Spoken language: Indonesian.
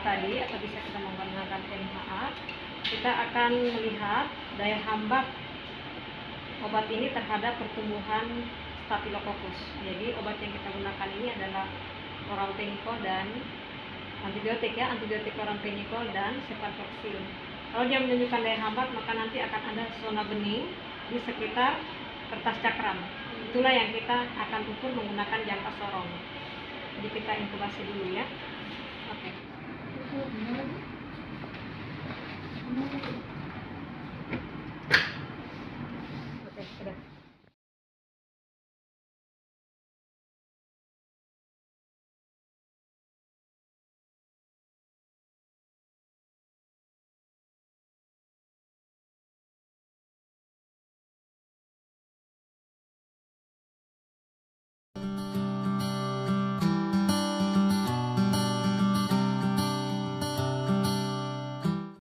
tadi atau bisa kita menggunakan MHA, kita akan melihat daya hambat obat ini terhadap pertumbuhan Staphylococcus. Jadi obat yang kita gunakan ini adalah oral penicol dan antibiotik ya, antibiotik oral penicol dan Cefalexin. Kalau dia menunjukkan daya hambat, maka nanti akan ada zona bening di sekitar kertas cakram. Itulah yang kita akan ukur menggunakan jangka sorong. Jadi kita inkubasi dulu ya. Oke.